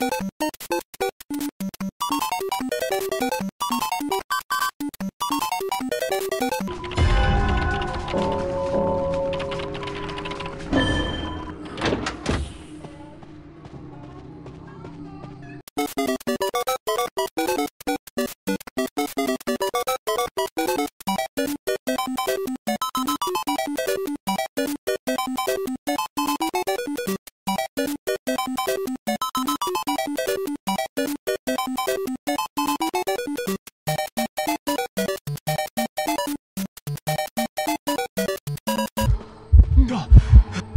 Thank you. 不。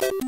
Thank you.